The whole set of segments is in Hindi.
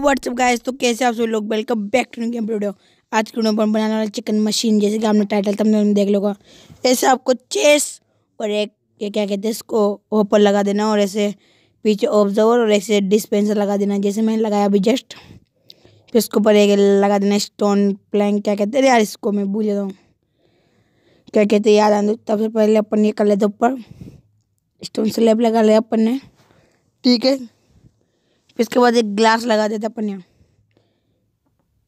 व्हाट्सअप गाइस तो कैसे आप सभी लोग? Welcome back to new game video आज की वीडियो बनाने वाला चिकन मशीन जैसे कि आपने टाइटल तब देख लोगा। ऐसे आपको चेस और एक, ये क्या कहते हैं, इसको ऊपर लगा देना और ऐसे पीछे ऑब्जर्वर और ऐसे डिस्पेंसर लगा देना। जैसे मैंने लगाया अभी जस्ट फिर इसके ऊपर एक लगा देना स्टोन प्लैंक क्या कहते हैं? यार, इसको मैं भूल जाता हूँ। क्या कहते याद आने तब से पहले अपन ये कर लेते ऊपर। स्टोन स्लेब लगा लिया अपन ने। ठीक है? इसके बाद एक ग्लास लगा देते अपन यहाँ।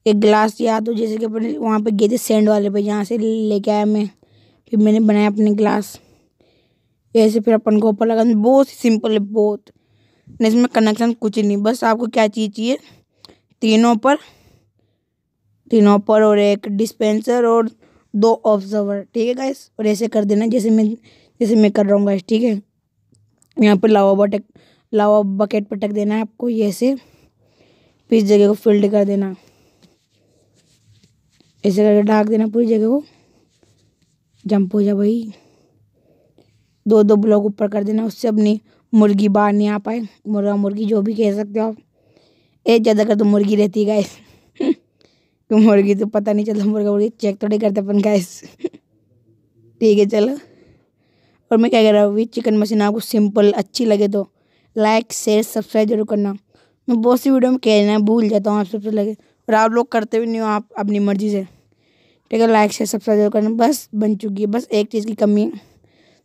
एक गिलास या तो जैसे कि अपन वहाँ पे गए थे सेंड वाले पे, जहाँ से लेके आया मैं, फिर मैंने बनाया अपने गिलास। ऐसे फिर अपन को ऊपर लगा, बहुत ही सिंपल है, बहुत। इसमें कनेक्शन कुछ नहीं, बस आपको क्या चीज़ चाहिए? तीनों पर तीनों पर और एक डिस्पेंसर और दो ऑब्जर्वर ठीक है गाइस और ऐसे कर देना, जैसे मैं जैसे मैं कर रहा हूँ गाइस ठीक है? यहाँ पर लावा बटक लावा बकेट पटक देना है आपको, ये ऐसे। इस जगह को फिल्ड कर देना। ऐसे करके ढाक देना पूरी जगह को। जंप हो जा भाई। दो दो ब्लॉक ऊपर कर देना, उससे अपनी मुर्गी बाहर नहीं आ पाए। मुर्गा मुर्गी जो भी कह सकते हो आप। एक ज़्यादा कर तो मुर्गी रहती है गैस तो मुर्गी तो पता नहीं चलता, मुर्गा मुर्गी चेक थोड़ी करते अपन गैस ठीक है, चलो। और मैं क्या कह रहा हूँ, अभी चिकन मशीन आपको सिंपल अच्छी लगे तो। लाइक, शेयर, सब्सक्राइब ज़रूर करना। मैं बहुत सी वीडियो में कहना भूल जाता हूँ आप सबसे लगे। और आप लोग करते भी नहीं हो, आप अपनी मर्ज़ी से। ठीक है, लाइक, शेयर, सब्सक्राइब ज़रूर करना। बस बन चुकी है, बस एक चीज़ की कमी। है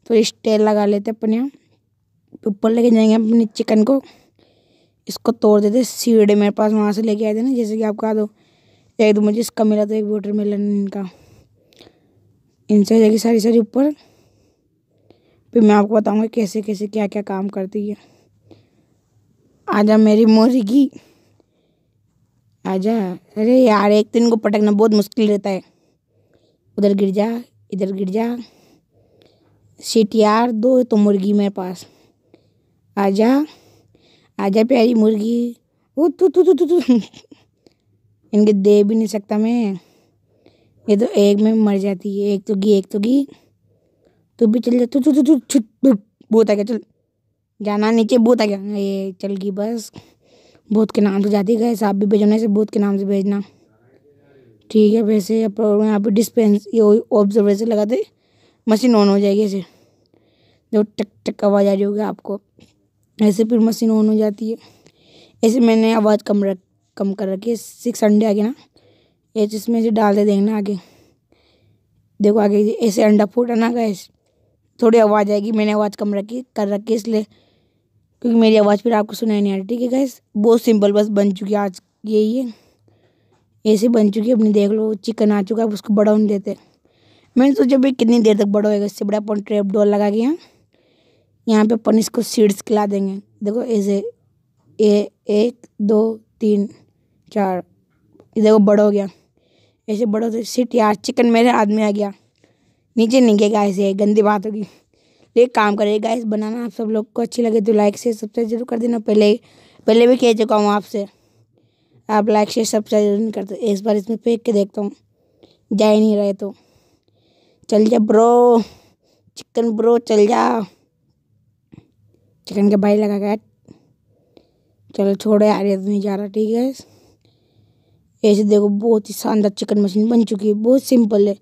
तो स्टेल लगा लेते अपन यहाँ ऊपर लेके जाएँगे अपने चिकन को। इसको तोड़ देते सीढ़े मेरे पास वहाँ से लेके आए थे ना, जैसे कि आप कहा दो। एक दो मुझे इसका मिला तो एक वाटर मिलन इनका। इनसे जाएगी सारी सारी ऊपर। फिर मैं आपको बताऊँगा कैसे कैसे क्या क्या काम करती है। आजा मेरी मुर्गी। आजा। अरे यार, एक दिन को पटकना बहुत मुश्किल रहता है। उधर गिर जा, इधर गिर जा। सीट यार, दो तो मुर्गी मेरे पास। आजा। आजा प्यारी मुर्गी। वो तू तू तू तू तू। इनके दे भी नहीं सकता मैं। ये तो एक में मर जाती है। एक तो गी, एक तो गी। तू भी चल जा। तू तू तू तू बहुत आ गया चल। जाना नीचे भूत आ गया। ये चल गई बस। भूत के नाम से जाती गए आप भी भेजना से भूत के नाम से भेजना। ठीक है, वैसे यहाँ पे डिस्पेंस ये ऑब्जर्वेशन लगा दे मशीन ऑन हो जाएगी ऐसे। जो टक टक आवाज़ आ जाएगी आपको। ऐसे फिर मशीन ऑन हो जाती है। ऐसे मैंने आवाज़ कम रख, कम कर रखी है। सिक्स अंडे आ गए ना। ये इसमें से डाल दे देखना आगे। देखो आगे, ऐसे अंडा फूटा ना गए थोड़ी आवाज़ आएगी, मैंने आवाज़ कम रखी, कर रखी इसलिए। क्योंकि मेरी आवाज़ फिर आपको सुनाई नहीं आ रही, ठीक है गैस बहुत सिंपल बस बन चुकी है आज यही है। ऐसे बन चुकी है, अपनी देख लो, चिकन आ चुका है उसको बड़ा होने देते। मैंने सोचा भाई कितनी देर तक बड़ा होएगा इससे बड़ा अपन ट्रेप डोर लगा के यहाँ। यहाँ पे अपन इसको सीड्स खिला देंगे। देखो, ऐसे, ए, एक, दो, तीन, चार देखो बड़ा हो गया। ऐसे बड़ा हो सीट यार चिकन मेरे हाथ में आ गया। नीचे नहीं गएगा ऐसे गंदी बात होगी। एक काम करिए गाइस बनाना आप सब लोग को अच्छी लगे तो लाइक से सब्सक्राइब ज़रूर कर देना। पहले पहले भी कह चुका हूँ आपसे। आप लाइक से सब्सक्राइब ज़रूर नहीं करते। इस बार इसमें फेंक के देखता हूँ। जा ही नहीं रहे तो। चल जा ब्रो चिकन ब्रो चल जा। चिकन के भाई लगा गया चलो, छोड़ो यार, ये तो नहीं जा रहा। ठीक है ऐसे देखो, बहुत ही शानदार चिकन मशीन बन चुकी है। बहुत सिंपल है।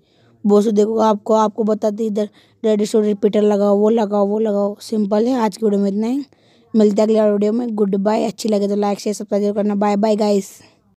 वो से देखो, आपको आपको बताते इधर, रेडी स्टोर रिपीटर लगाओ, वो लगाओ वो लगाओ। सिंपल है, आज की वीडियो में इतना ही। मिलते हैं अगले वीडियो में। गुड बाय अच्छी लगे तो लाइक शेयर सब्सक्राइब करना। Bye bye guys